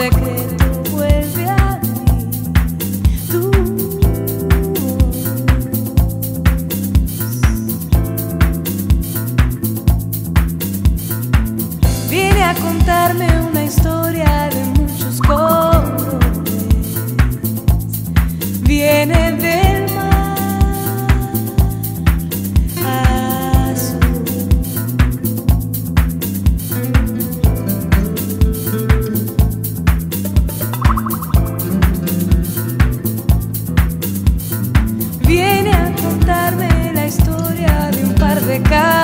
contarme de un par de pecar.